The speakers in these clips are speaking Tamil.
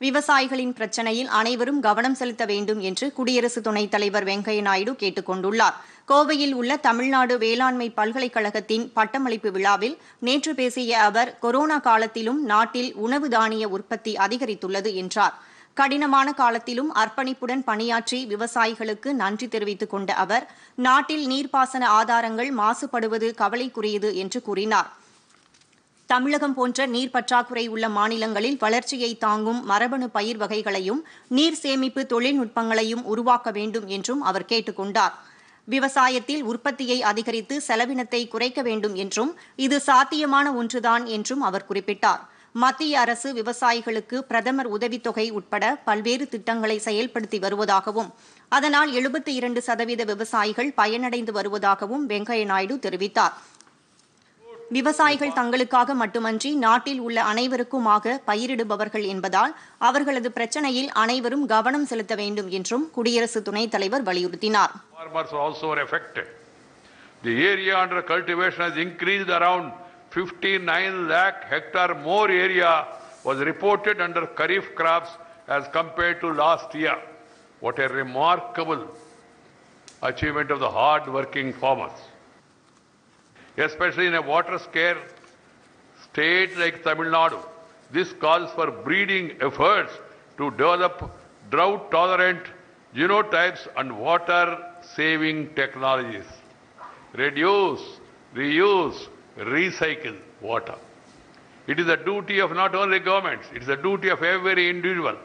விவசாயிகளின் பிரச்சினையில் அனைவரும் கவனம் செலுத்த வேண்டும் என்று குடியரசு துணைத் தலைவர் வெங்கையா நாயுடு கேட்டுக் கொண்டுள்ளார். கோவையில் உள்ள தமிழ்நாடு வேளாண்மை பல்கலைக்கழகத்தின் பட்டமளிப்பு விழாவில் நேற்று பேசிய அவர் கொரோனா காலத்திலும் நாட்டில் உணவு தானிய உற்பத்தி அதிகரித்துள்ளது என்றார். கடினமான காலத்திலும் அர்ப்பணிப்புடன் பணியாற்றி விவசாயிகளுக்கு நன்றி தெரிவித்துக் கொண்ட அவர் நாட்டில் நீர்ப்பாசன ஆதாரங்கள் மாசுபடுவது கவலைக்குரியது என்று கூறினார். தமிழகம் போன்ற நீர் பற்றாக்குறை உள்ள மாநிலங்களில் வளர்ச்சியை தாங்கும் மரபணு பயிர் வகைகளையும் நீர் சேமிப்பு தொழில்நுட்பங்களையும் உருவாக்க வேண்டும் என்றும் அவர் கேட்டுக் கொண்டார் விவசாயத்தில் உற்பத்தியை அதிகரித்து செலவினத்தை குறைக்க வேண்டும் என்றும் இது சாத்தியமான ஒன்றுதான் என்றும் அவர் குறிப்பிட்டார். மத்திய அரசு விவசாயிகளுக்கு பிரதமர் உதவித்தொகை உட்பட பல்வேறு திட்டங்களை செயல்படுத்தி வருவதாகவும் அதனால் எழுபத்தி இரண்டு சதவீத விவசாயிகள் பயனடைந்து வருவதாகவும் வெங்கையா நாயுடு தெரிவித்தார். விவசாயிகள் தங்களுக்காக மட்டுமன்றி நாட்டில் உள்ள அனைவருக்குமாக பயிரிடுபவர்கள் என்பதால் அவர்களது பிரச்சனையில் அனைவரும் கவனம் செலுத்த வேண்டும் என்றும் குடியரசு துணைத் தலைவர் வலியுறுத்தினார் The area under cultivation has increased around 59 lakh hectare more area was reported under Kharif crops as compared to last year. What a remarkable achievement of the hard working farmers. Especially in a water scarce state like Tamil Nadu, this calls for breeding efforts to develop drought tolerant genotypes and water saving technologies. Reduce, reuse, recycle water. It is the duty of not only governments, it is the duty of every individual.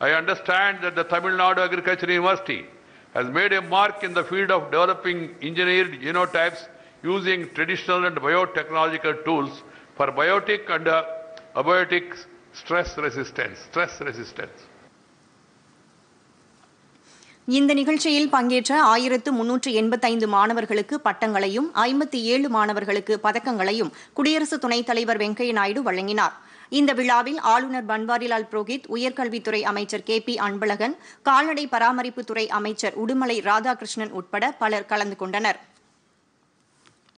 I understand that the Tamil Nadu Agriculture University has made a mark in the field of developing engineered genotypes using traditional and biotechnological tools for biotic and uh, abiotic stress resistance, stress resistance. இந்த நிகழ்ச்சியில் பங்கேற்ற ஆயிரத்து முன்னூற்று எண்பத்தைந்து மாணவர்களுக்கு பட்டங்களையும் ஐம்பத்தி ஏழு மாணவர்களுக்கு பதக்கங்களையும் குடியரசு துணைத் தலைவர் வெங்கையா நாயுடு வழங்கினார் இந்த விழாவில் ஆளுநர் பன்வாரிலால் புரோஹித் உயர்கல்வித்துறை அமைச்சர் கே பி அன்பழகன் கால்நடை பராமரிப்புத்துறை அமைச்சர் உடுமலை ராதாகிருஷ்ணன் உட்பட பலர் கலந்து கொண்டனர்